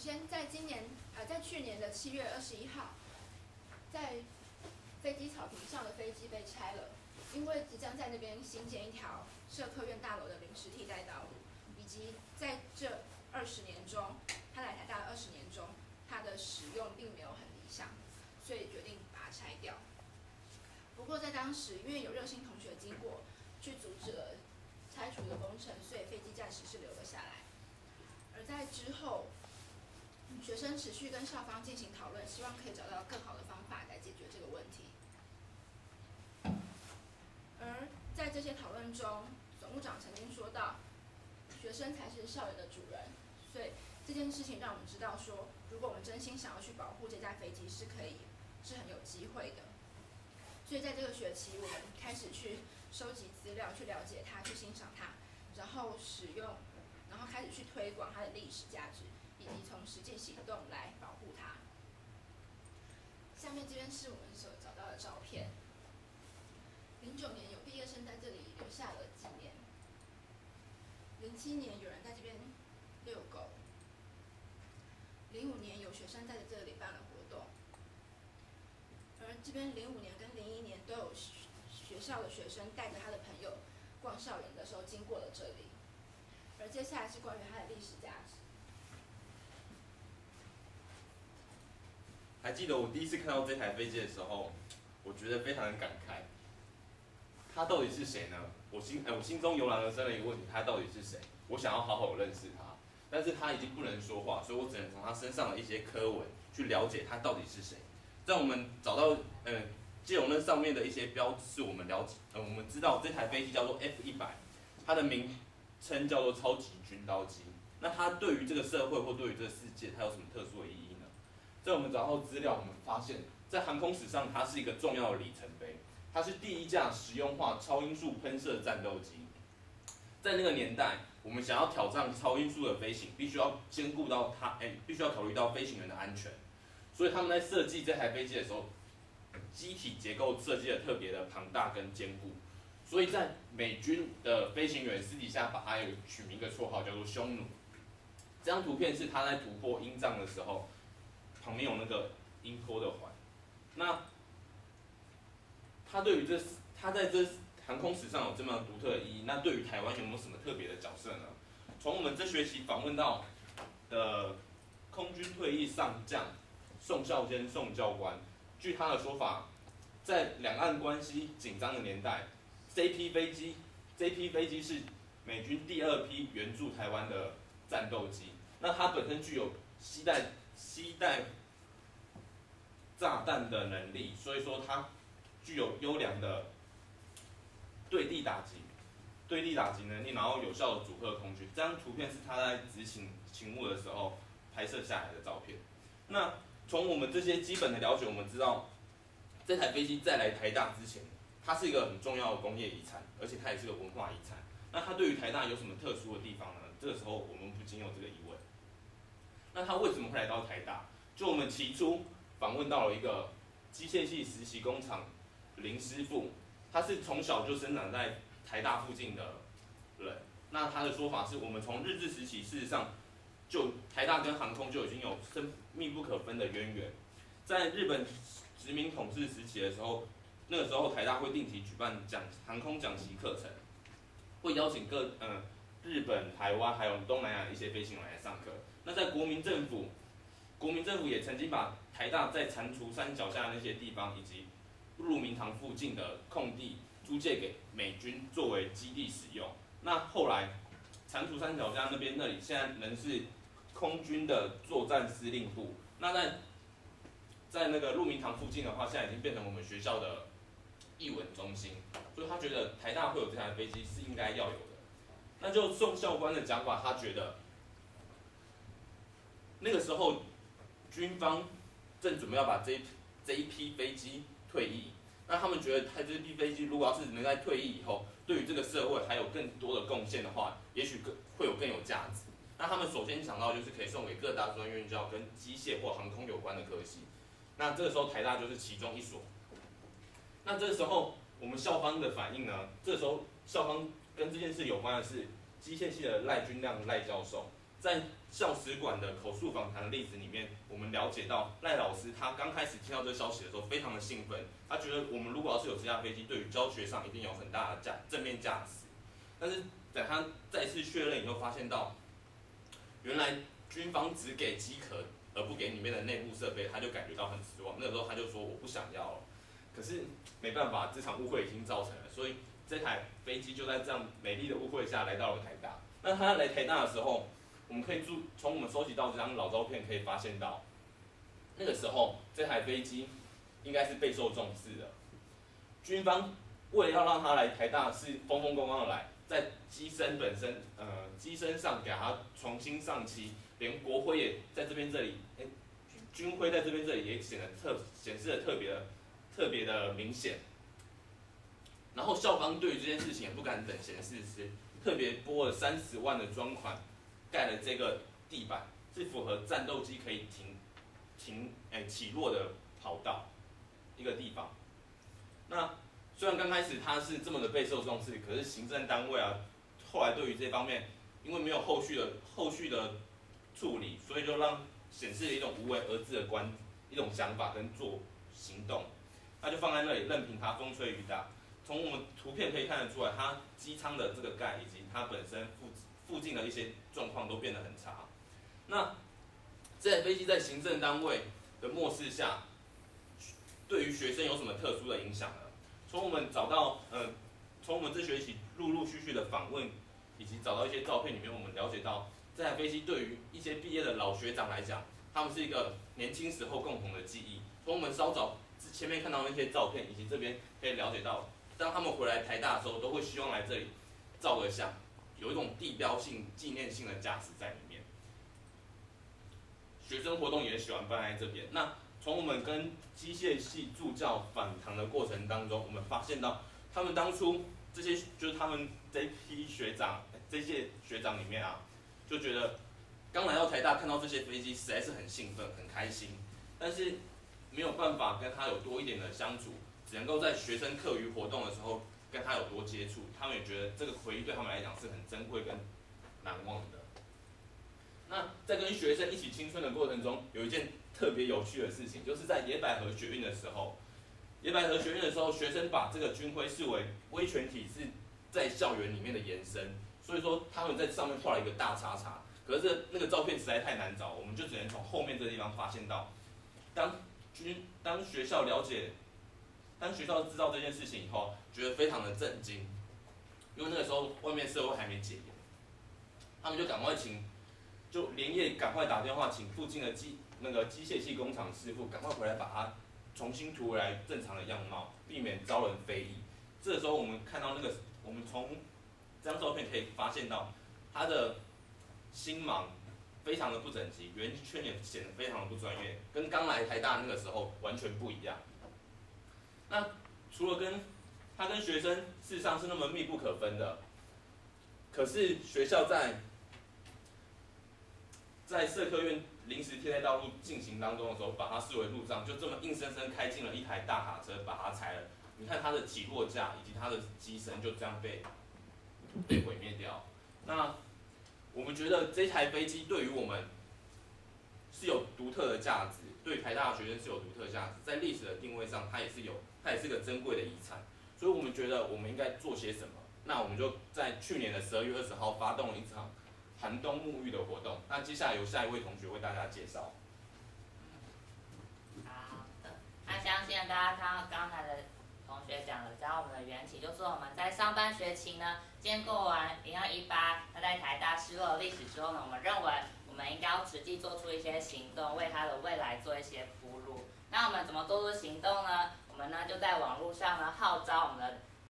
首先在今年呃，在去年的七月二十一号，在飞机草坪上的飞机被拆了，因为即将在那边新建一条社科院大楼的临时替代道路，以及在这二十年中，他来台大的二十年中，它的使用并没有很理想，所以决定把它拆掉。不过在当时，因为有热心同学经过，去阻止了拆除的工程，所以飞机暂时是留了下来。而在之后，生持续跟校方进行讨论，希望可以找到更好的方法来解决这个问题。而在这些讨论中，总务长曾经说到，学生才是校园的主人，所以这件事情让我们知道说，如果我们真心想要去保护这架飞机，是可以，是很有机会的。所以在这个学期，我们开始去收集资料，去了解它，去欣赏它，然后使用，然后开始去推广它的历史价值。以从实际行动来保护它。下面这边是我们所找到的照片。零九年有毕业生在这里留下了纪念。零七年有人在这边遛狗。零五年有学生在这里办了活动。而这边零五年跟零一年都有学校的学生带着他的朋友逛校园的时候经过了这里。而接下来是关于它的历史价值。还记得我第一次看到这台飞机的时候，我觉得非常的感慨。他到底是谁呢？我心哎，我心中油然而生了一个问题：他到底是谁？我想要好好认识他，但是他已经不能说话，所以我只能从他身上的一些科文去了解他到底是谁。在我们找到嗯，借由那上面的一些标志，我们了解，呃，我们知道这台飞机叫做 F 一百，它的名称叫做超级军刀机。那它对于这个社会或对于这个世界，它有什么特殊的意义？在我们找到资料，我们发现，在航空史上，它是一个重要的里程碑。它是第一架实用化超音速喷射战斗机。在那个年代，我们想要挑战超音速的飞行，必须要兼顾到它，哎，必须要考虑到飞行员的安全。所以他们在设计这台飞机的时候，机体结构设计的特别的庞大跟坚固。所以在美军的飞行员私底下把它有取名一个绰号叫做“匈奴”。这张图片是他在突破音障的时候。旁边有那个音波的环，那它对于这，它在这航空史上有这么独特的意义。那对于台湾有没有什么特别的角色呢？从我们这学期访问到的空军退役上将宋孝坚宋教官，据他的说法，在两岸关系紧张的年代，这批飞机，这批飞机是美军第二批援助台湾的战斗机。那它本身具有携带。携带炸弹的能力，所以说它具有优良的对地打击、对地打击能力，然后有效的阻吓空军。这张图片是他在执行勤务的时候拍摄下来的照片。那从我们这些基本的了解，我们知道这台飞机在来台大之前，它是一个很重要的工业遗产，而且它也是个文化遗产。那它对于台大有什么特殊的地方呢？这个时候我们不禁有这个疑问。那他为什么会来到台大？就我们起初访问到了一个机械系实习工厂林师傅，他是从小就生长在台大附近的人。那他的说法是我们从日治时期，事实上就台大跟航空就已经有深密不可分的渊源。在日本殖民统治时期的时候，那个时候台大会定期举办讲航空讲习课程，会邀请各嗯日本、台湾还有东南亚一些飞行员来上课。那在国民政府，国民政府也曾经把台大在蟾蜍山脚下那些地方，以及鹿鸣堂附近的空地租借给美军作为基地使用。那后来，蟾蜍山脚下那边那里现在仍是空军的作战司令部。那在在那个鹿鸣堂附近的话，现在已经变成我们学校的译文中心。所以他觉得台大会有这台飞机是应该要有的。那就宋教官的讲法，他觉得。那个时候，军方正准备要把这这一批飞机退役，那他们觉得，他这批飞机如果要是能在退役以后，对于这个社会还有更多的贡献的话，也许更会有更有价值。那他们首先想到就是可以送给各大专院校跟机械或航空有关的科系，那这个时候台大就是其中一所。那这时候我们校方的反应呢？这时候校方跟这件事有关的是机械系的赖军亮赖教授。在校史馆的口述访谈的例子里面，我们了解到赖老师他刚开始听到这个消息的时候，非常的兴奋，他觉得我们如果要是有这架飞机，对于教学上一定有很大的价正面价值。但是等他再次确认以后，发现到原来军方只给机壳而不给里面的内部设备，他就感觉到很失望。那个时候他就说我不想要了。可是没办法，这场误会已经造成了，所以这台飞机就在这样美丽的误会下来到了台大。那他来台大的时候，我们可以注从我们收集到这张老照片可以发现到，那个时候这台飞机应该是备受重视的。军方为了要让他来台大是风风光光的来，在机身本身呃机身上给他重新上漆，连国徽也在这边这里，哎军徽在这边这里也显得特显示的特别的特别的明显。然后校方对于这件事情也不敢等闲视之，特别拨了三十万的专款，盖了这个地板，是符合战斗机可以停停哎起落的跑道一个地方。那虽然刚开始它是这么的备受重视，可是行政单位啊，后来对于这方面，因为没有后续的后续的处理，所以就让显示了一种无为而治的观一种想法跟做行动，那就放在那里任凭它风吹雨打。从我们图片可以看得出来，它机舱的这个盖以及它本身附附近的一些状况都变得很差。那这台飞机在行政单位的漠视下，对于学生有什么特殊的影响呢？从我们找到，呃，从我们这学期陆陆续续的访问，以及找到一些照片里面，我们了解到这台飞机对于一些毕业的老学长来讲，他们是一个年轻时候共同的记忆。从我们稍早前面看到那些照片，以及这边可以了解到。当他们回来台大的时候，都会希望来这里照个相，有一种地标性、纪念性的价值在里面。学生活动也喜欢办在这边。那从我们跟机械系助教访谈的过程当中，我们发现到他们当初这些就是他们这批学长、这些学长里面啊，就觉得刚来到台大看到这些飞机，实在是很兴奋、很开心，但是没有办法跟他有多一点的相处。只能够在学生课余活动的时候跟他有多接触，他们也觉得这个回忆对他们来讲是很珍贵跟难忘的。那在跟学生一起青春的过程中，有一件特别有趣的事情，就是在野百合学运的时候，野百合学运的时候，学生把这个军徽视为威权体制在校园里面的延伸，所以说他们在上面画了一个大叉叉。可是那个照片实在太难找，我们就只能从后面这个地方发现到，当军当学校了解。当学校知道这件事情以后，觉得非常的震惊，因为那个时候外面社会还没解严，他们就赶快请，就连夜赶快打电话请附近的机那个机械系工厂师傅赶快回来把它重新涂回来正常的样貌，避免招人非议。这时候我们看到那个，我们从这张照片可以发现到，他的星芒非常的不整齐，圆圈也显得非常的不专业，跟刚来台大那个时候完全不一样。那除了跟他跟学生事实上是那么密不可分的，可是学校在在社科院临时贴在道路进行当中的时候，把它视为路障，就这么硬生生开进了一台大卡车，把它拆了。你看它的起落架以及它的机身就这样被被毁灭掉。那我们觉得这台飞机对于我们是有独特的价值，对台大的学生是有独特价值，在历史的定位上，它也是有。它也是个珍贵的遗产，所以我们觉得我们应该做些什么。那我们就在去年的十二月二十号发动了一场寒冬沐浴的活动。那接下来由下一位同学为大家介绍。好的，那相信大家看到刚才的同学讲了，讲我们的缘起，就是我们在上半学期呢，经过完零二一八，他在台大失落历史之后呢，我们认为们应该要实际做出一些行动，为他的未来做一些铺路。那我们怎么做出行动呢？我们呢就在网络上呢号召我们的